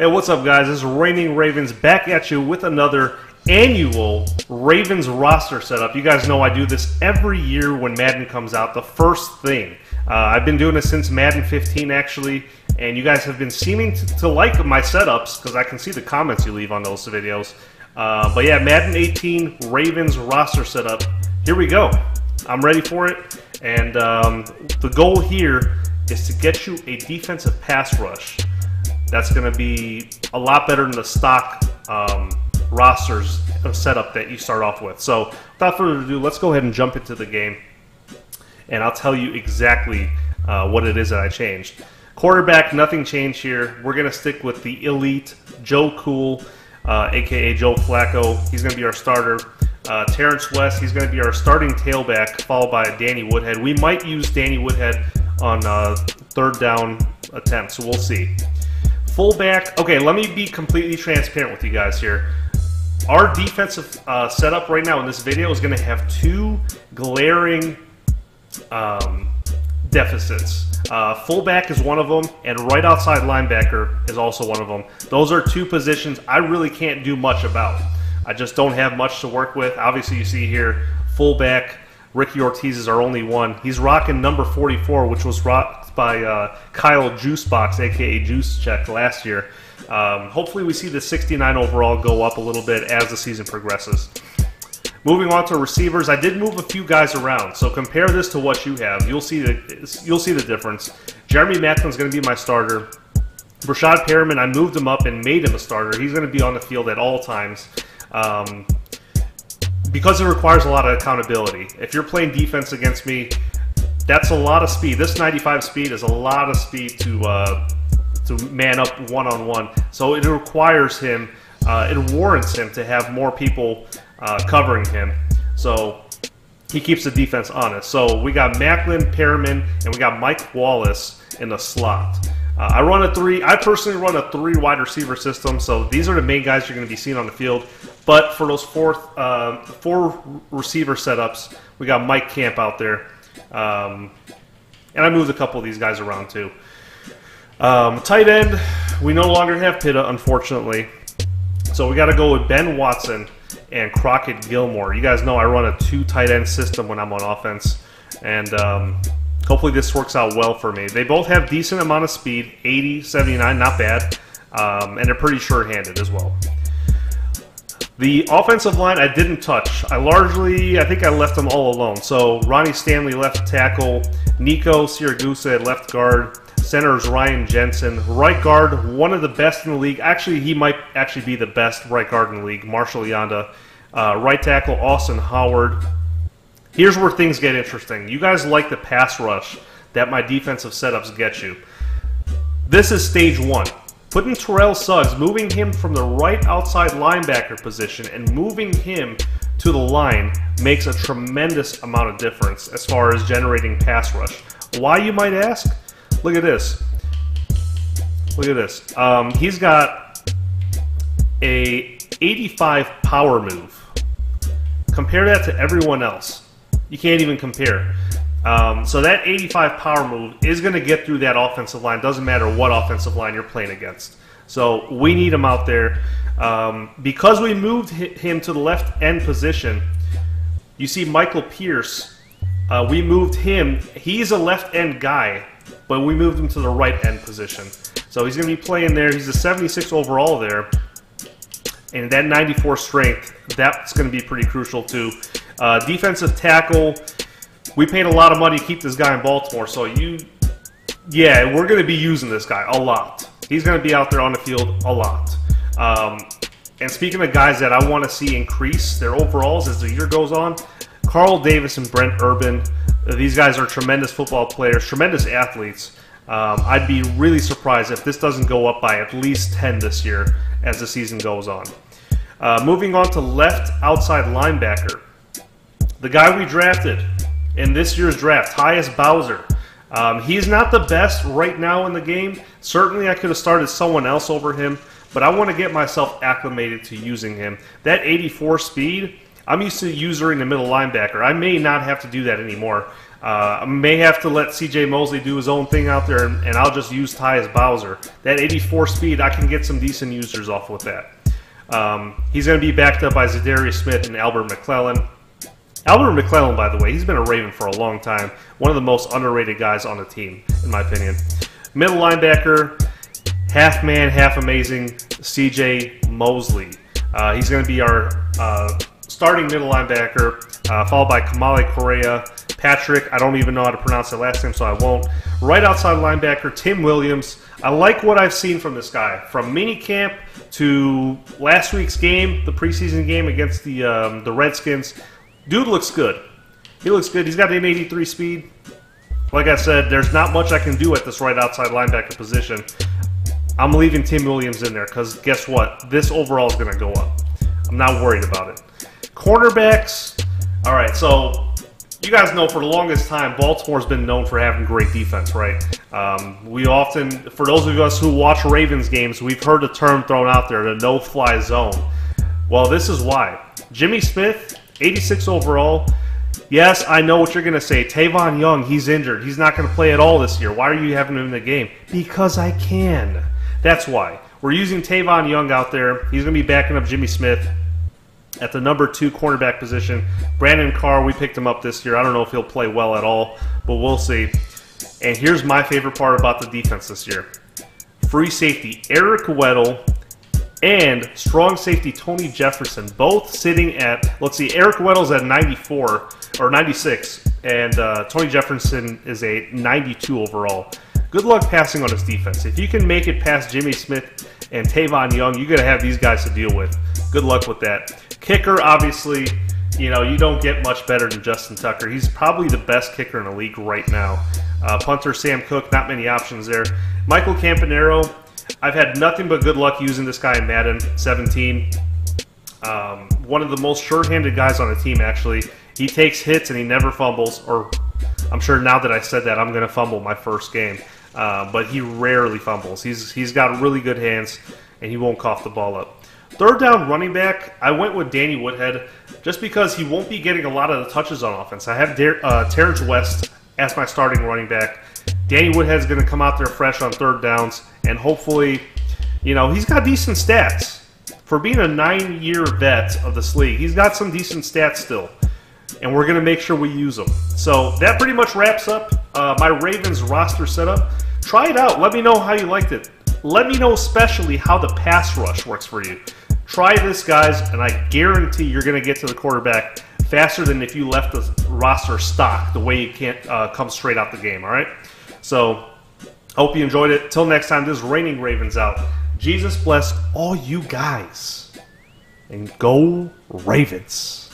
Hey, what's up, guys? This is Reigning Ravens back at you with another annual Ravens roster setup. You guys know I do this every year when Madden comes out, the first thing. Uh, I've been doing this since Madden 15, actually, and you guys have been seeming to, to like my setups because I can see the comments you leave on those videos. Uh, but yeah, Madden 18 Ravens roster setup. Here we go. I'm ready for it, and um, the goal here is to get you a defensive pass rush that's going to be a lot better than the stock um, rosters setup that you start off with. So, without further ado, let's go ahead and jump into the game, and I'll tell you exactly uh, what it is that I changed. Quarterback, nothing changed here. We're going to stick with the elite Joe Cool, uh, aka Joe Flacco. He's going to be our starter. Uh, Terrance West, he's going to be our starting tailback, followed by Danny Woodhead. We might use Danny Woodhead on uh, third down attempts, so we'll see. Fullback. Okay, let me be completely transparent with you guys here. Our defensive uh, setup right now in this video is going to have two glaring um, deficits. Uh, fullback is one of them, and right outside linebacker is also one of them. Those are two positions I really can't do much about. I just don't have much to work with. Obviously, you see here, fullback, Ricky Ortiz is our only one. He's rocking number 44, which was rocked by uh, Kyle Juicebox, aka Juice Check, last year. Um, hopefully, we see the 69 overall go up a little bit as the season progresses. Moving on to receivers, I did move a few guys around, so compare this to what you have. You'll see the you'll see the difference. Jeremy Maclin's going to be my starter. Breshad Perriman, I moved him up and made him a starter. He's going to be on the field at all times. Um, because it requires a lot of accountability. If you're playing defense against me, that's a lot of speed. This 95 speed is a lot of speed to uh, to man up one on one. So it requires him, uh, it warrants him to have more people uh, covering him. So he keeps the defense honest. So we got Maclin, Perriman, and we got Mike Wallace in the slot. Uh, I run a three. I personally run a three wide receiver system. So these are the main guys you're going to be seeing on the field. But for those four uh, four receiver setups, we got Mike Camp out there. Um, and I moved a couple of these guys around too. Um, tight end, we no longer have Pitta, unfortunately. So we got to go with Ben Watson and Crockett Gilmore. You guys know I run a two tight end system when I'm on offense. And um, hopefully this works out well for me. They both have decent amount of speed, 80, 79, not bad. Um, and they're pretty sure-handed as well. The offensive line I didn't touch. I largely, I think I left them all alone. So Ronnie Stanley left tackle, Nico Siragusa at left guard, center is Ryan Jensen, right guard, one of the best in the league. Actually, he might actually be the best right guard in the league, Marshall Yanda. Uh, right tackle, Austin Howard. Here's where things get interesting. You guys like the pass rush that my defensive setups get you. This is stage one. Putting Terrell Suggs, moving him from the right outside linebacker position and moving him to the line makes a tremendous amount of difference as far as generating pass rush. Why, you might ask? Look at this. Look at this. Um, he's got a 85 power move. Compare that to everyone else. You can't even compare. Um, so that 85 power move is going to get through that offensive line. Doesn't matter what offensive line you're playing against. So we need him out there. Um, because we moved him to the left end position, you see Michael Pierce. Uh, we moved him. He's a left end guy, but we moved him to the right end position. So he's going to be playing there. He's a 76 overall there. And that 94 strength, that's going to be pretty crucial too. Uh, defensive tackle we paid a lot of money to keep this guy in Baltimore, so you, yeah, we're going to be using this guy a lot. He's going to be out there on the field a lot. Um, and speaking of guys that I want to see increase their overalls as the year goes on, Carl Davis and Brent Urban, these guys are tremendous football players, tremendous athletes. Um, I'd be really surprised if this doesn't go up by at least 10 this year as the season goes on. Uh, moving on to left outside linebacker. The guy we drafted, in this year's draft, Tyus Bowser. Um, he's not the best right now in the game. Certainly, I could have started someone else over him, but I want to get myself acclimated to using him. That 84 speed, I'm used to using the middle linebacker. I may not have to do that anymore. Uh, I may have to let CJ Mosley do his own thing out there, and, and I'll just use Tyus Bowser. That 84 speed, I can get some decent users off with that. Um, he's going to be backed up by Za'Darius Smith and Albert McClellan. Albert McClellan, by the way, he's been a Raven for a long time. One of the most underrated guys on the team, in my opinion. Middle linebacker, half man, half amazing, CJ Mosley. Uh, he's going to be our uh, starting middle linebacker, uh, followed by Kamalei Correa, Patrick. I don't even know how to pronounce that last name, so I won't. Right outside linebacker, Tim Williams. I like what I've seen from this guy. From minicamp to last week's game, the preseason game against the um, the Redskins, dude looks good. He looks good. He's got an 83 speed. Like I said, there's not much I can do at this right outside linebacker position. I'm leaving Tim Williams in there because guess what? This overall is going to go up. I'm not worried about it. Cornerbacks. All right, so you guys know for the longest time, Baltimore's been known for having great defense, right? Um, we often, for those of us who watch Ravens games, we've heard the term thrown out there, the no-fly zone. Well, this is why. Jimmy Smith, 86 overall. Yes, I know what you're going to say. Tavon Young, he's injured. He's not going to play at all this year. Why are you having him in the game? Because I can. That's why. We're using Tavon Young out there. He's going to be backing up Jimmy Smith at the number two cornerback position. Brandon Carr, we picked him up this year. I don't know if he'll play well at all, but we'll see. And here's my favorite part about the defense this year free safety Eric Weddle and strong safety Tony Jefferson, both sitting at, let's see, Eric Weddle's at 94 or 96, and uh, Tony Jefferson is a 92 overall. Good luck passing on his defense. If you can make it past Jimmy Smith and Tavon Young, you're going to have these guys to deal with. Good luck with that. Kicker, obviously, you know, you don't get much better than Justin Tucker. He's probably the best kicker in the league right now. Uh, punter Sam Koch, not many options there. Michael Campanaro, I've had nothing but good luck using this guy in Madden 17. Um, one of the most short-handed guys on the team, actually. He takes hits and he never fumbles. Or I'm sure now that I said that, I'm going to fumble my first game. Uh, but he rarely fumbles. He's he's got really good hands and he won't cough the ball up. Third down running back, I went with Danny Woodhead just because he won't be getting a lot of the touches on offense. I have Dar- uh, Terrance West as my starting running back. Danny Woodhead's going to come out there fresh on third downs, and hopefully, you know, he's got decent stats. For being a nine year vet of this league, he's got some decent stats still, and we're going to make sure we use them. So that pretty much wraps up uh, my Ravens roster setup. Try it out. Let me know how you liked it. Let me know especially how the pass rush works for you. Try this, guys, and I guarantee you're going to get to the quarterback faster than if you left the roster stock the way you can't uh, come straight out the game, all right? So, hope you enjoyed it. Till next time, this is Reigning Ravens out. Jesus bless all you guys. And go Ravens.